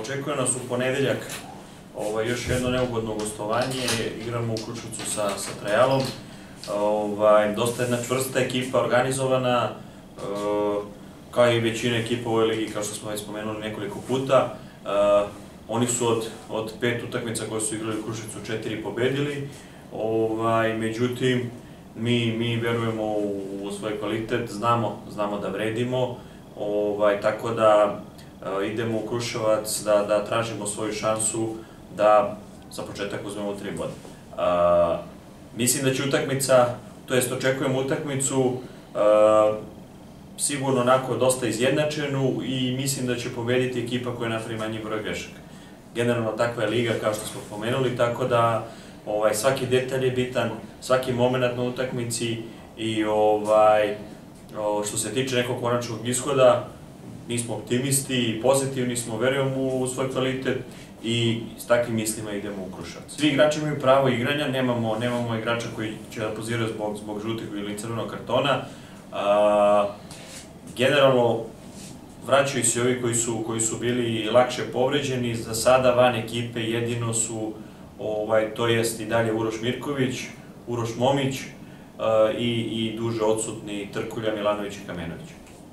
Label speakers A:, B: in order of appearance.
A: očekuje nas u ponedeljak ovaj, još jedno neugodno gostovanje, igramo u Kruševcu sa, sa Trajalom, ovaj, dosta jedna čvrsta ekipa, organizovana, e, kao i većina ekipa u ovoj ligi, kao što smo već spomenuli nekoliko puta. E, oni su od, od pet utakmica koje su igrali u Kruševcu četiri pobedili, ovaj, međutim, mi, mi verujemo u, u svoj kvalitet, znamo, znamo da vredimo, ovaj, tako da idemo u Kruševac da, da tražimo svoju šansu da za početak uzmemo tri boda. E, mislim da će utakmica, to jest očekujemo utakmicu e, sigurno onako dosta izjednačenu i mislim da će pobediti ekipa koja napravi manji broj grešaka. Generalno takva je liga kao što smo pomenuli, tako da ovaj, svaki detalj je bitan, svaki moment na utakmici i ovaj, što se tiče nekog konačnog ishoda, mi smo optimisti, pozitivni smo, verujemo u svoj kvalitet i s takvim mislima idemo u Kruševac. Svi igrači imaju pravo igranja, nemamo, nemamo igrača koji će da poziraju zbog, zbog žutih ili crvenog kartona. A, generalno, vraćaju se ovi koji su, koji su bili lakše povređeni, za sada van ekipe jedino su, ovaj, to jest i dalje Uroš Mirković, Uroš Momić, i, i duže odsutni Trkulja, Milanović i Kamenović.